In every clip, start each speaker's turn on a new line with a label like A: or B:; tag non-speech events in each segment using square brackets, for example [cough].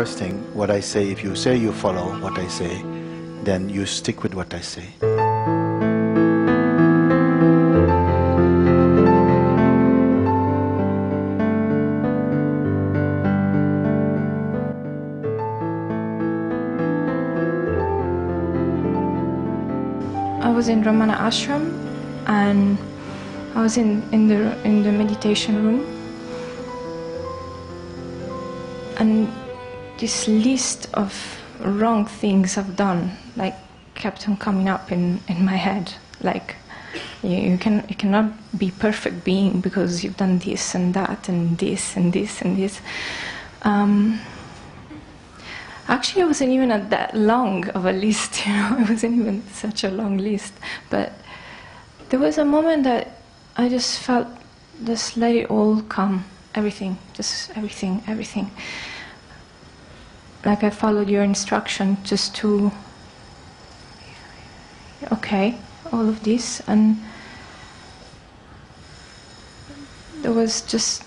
A: first thing, what I say, if you say you follow what I say, then you stick with what I say.
B: I was in Ramana Ashram and I was in, in the in the meditation room and this list of wrong things I've done like kept on coming up in, in my head like you, you can you cannot be perfect being because you've done this and that and this and this and this um, Actually, it wasn't even that long of a list, [laughs] you know, it wasn't even such a long list. But there was a moment that I just felt, just let it all come, everything, just everything, everything. Like I followed your instruction just to, okay, all of this, and there was just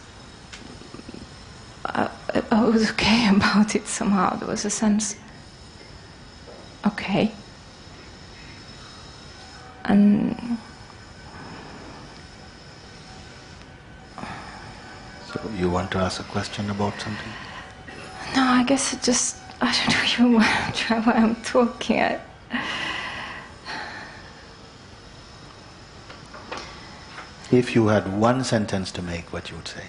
B: I, I was [laughs] okay about it somehow. There was a sense, okay. And
A: So you want to ask a question about something?
B: I guess it just, I don't even want to try why I'm talking. I,
A: If you had one sentence to make, what you would say?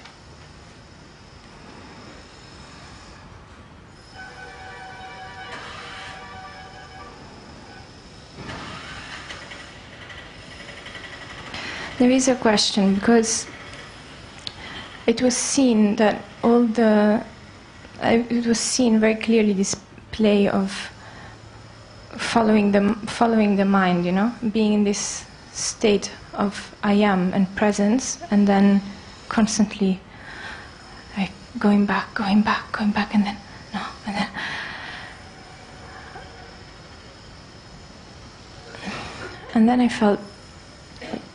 B: There is a question because it was seen that all the I- it was seen very clearly this play of following the following the mind, you know, being in this state of I am and presence, and then constantly like going back, going back, going back, and then no, and then. And then I felt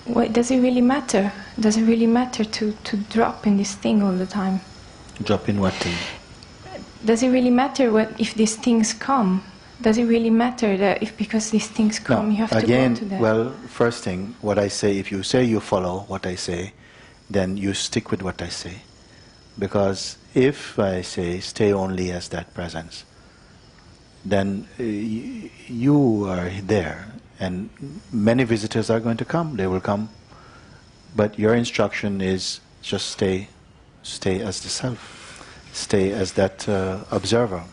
B: Wait, does it really matter? Does it really matter to, to drop in this thing all the time?
A: Drop in what thing?
B: Does it really matter what if these things come? Does it really matter that if because these things come you have
A: again,
B: to go to them?
A: well, first thing, what I say, if you say you follow what I say, then you stick with what I say. Because if I say stay only as that presence, then uh, you are there, and many visitors are going to come. They will come, but your instruction is just stay, stay as the self, stay as that uh, observer,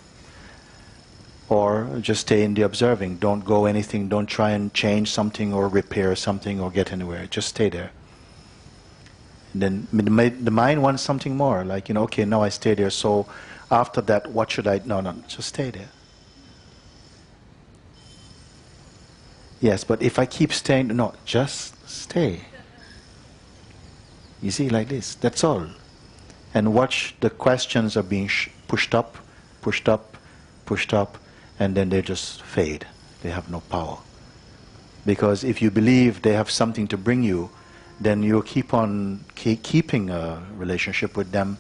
A: or just stay in the observing. Don't go anything. Don't try and change something or repair something or get anywhere. Just stay there. And then the the mind wants something more, like you know, okay, now I stay there. So after that, what should I? No, no, just stay there. Yes, but if I keep staying, no, just stay. You see, like this. That's all. And watch the questions are being sh- pushed up, pushed up, pushed up, and then they just fade. They have no power. Because if you believe they have something to bring you, then you keep on keep keeping a relationship with them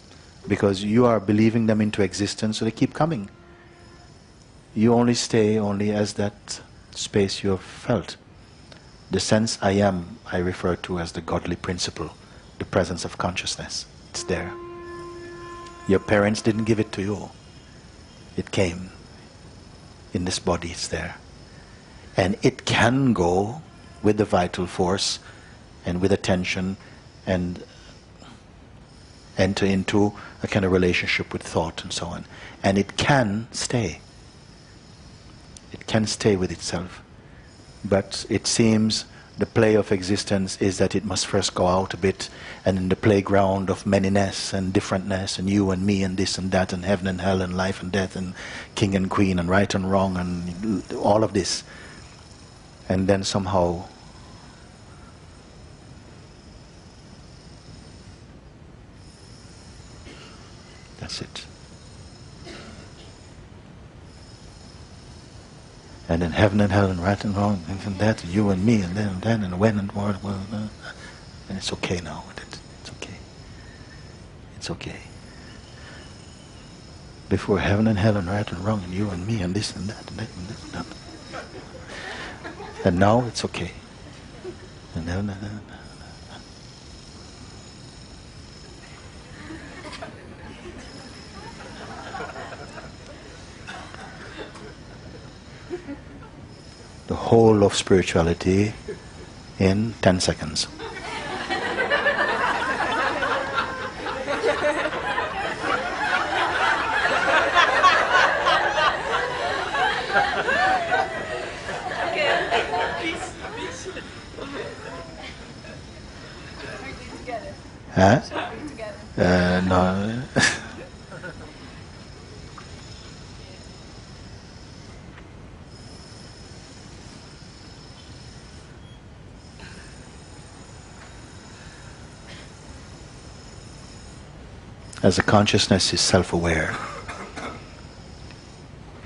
A: because you are believing them into existence, so they keep coming. You only stay only as that space you have felt. The sense I am, I refer to as the godly principle, the presence of consciousness. It's there. Your parents didn't give it to you. It came. In this body, it's there. And it can go with the vital force and with attention and enter into a kind of relationship with thought and so on. And it can stay. It can stay with itself. But it seems the play of existence is that it must first go out a bit and in the playground of manyness and differentness and you and me and this and that and heaven and hell and life and death and king and queen and right and wrong and all of this. And then somehow that's it. And then heaven and hell and right and wrong and then that you and me and then and then and when and what uh, and it's okay now It- it's okay it's okay before heaven and hell and right and wrong and you and me and this and that and that and this and that. And now it's okay. And then, and then, the whole of spirituality in 10 seconds. Huh? Uh, no. As a consciousness is self aware,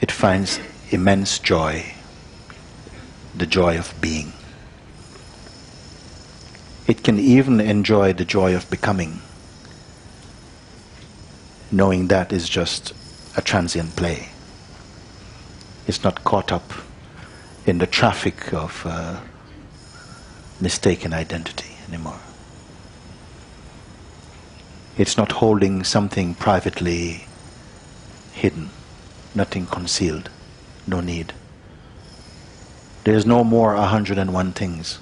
A: it finds immense joy, the joy of being. It can even enjoy the joy of becoming, knowing that is just a transient play. It's not caught up in the traffic of uh, mistaken identity anymore. It's not holding something privately hidden, nothing concealed, no need. There's no more 101 things.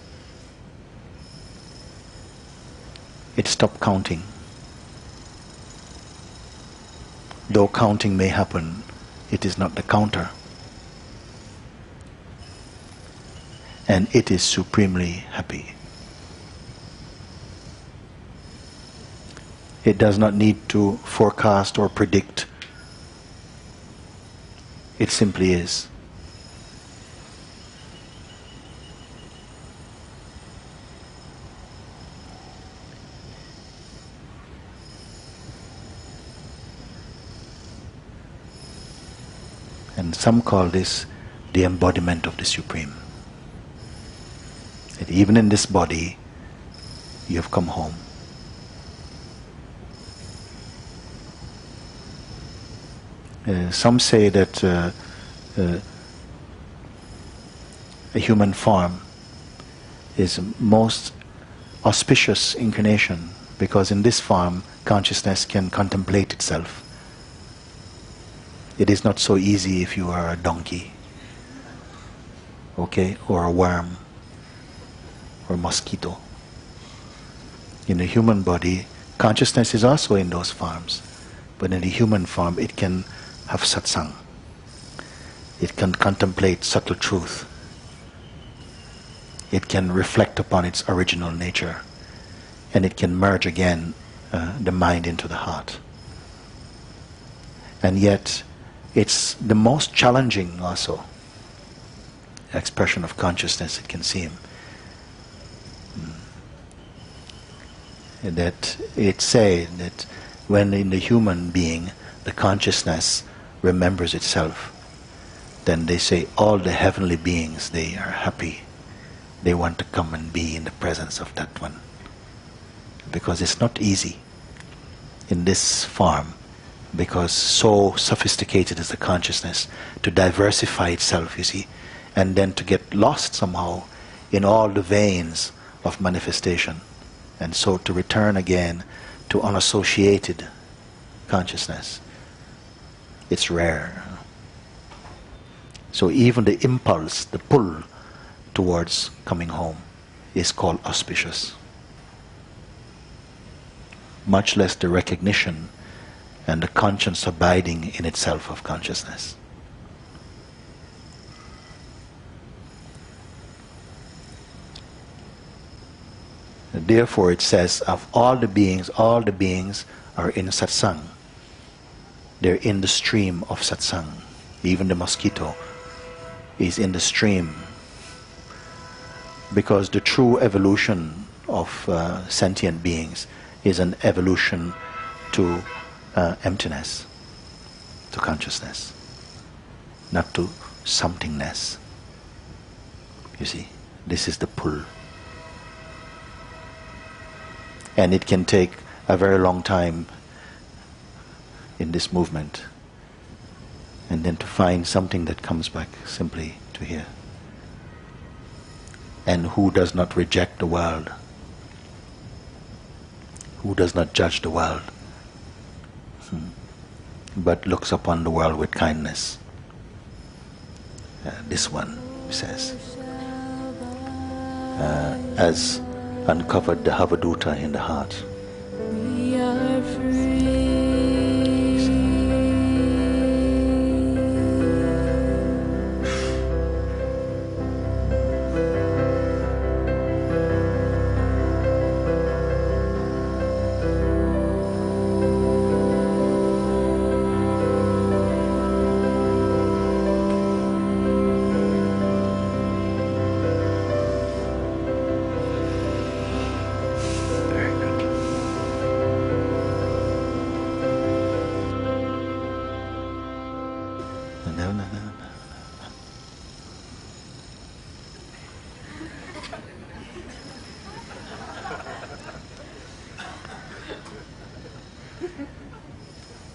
A: it stopped counting. Though counting may happen, it is not the counter. And it is supremely happy. It does not need to forecast or predict. It simply is. And some call this the embodiment of the Supreme. That even in this body, you have come home. Some say that uh, uh, a human form is most auspicious incarnation because in this form consciousness can contemplate itself it is not so easy if you are a donkey, okay, or a worm, or a mosquito. In a human body, consciousness is also in those forms, but in the human form, it can have satsang. It can contemplate subtle truth. It can reflect upon its original nature, and it can merge again uh, the mind into the heart. And yet, it's the most challenging also expression of consciousness it can seem. That it say that when in the human being the consciousness remembers itself, then they say all the heavenly beings they are happy. They want to come and be in the presence of that one. Because it's not easy in this form because so sophisticated is the consciousness to diversify itself, you see, and then to get lost somehow in all the veins of manifestation, and so to return again to unassociated consciousness. It's rare. So even the impulse, the pull towards coming home is called auspicious. Much less the recognition and the conscience abiding in itself of consciousness. Therefore, it says, of all the beings, all the beings are in satsang. They're in the stream of satsang. Even the mosquito is in the stream. Because the true evolution of uh, sentient beings is an evolution to uh, emptiness, to consciousness, not to somethingness. You see, this is the pull. And it can take a very long time in this movement and then to find something that comes back simply to here. And who does not reject the world? Who does not judge the world? Hmm. But looks upon the world with kindness. Uh, this one says, uh, as uncovered the Avadhuta in the heart.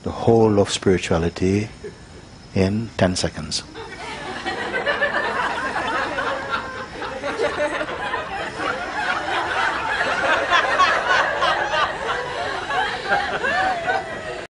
A: The whole of spirituality in 10 seconds.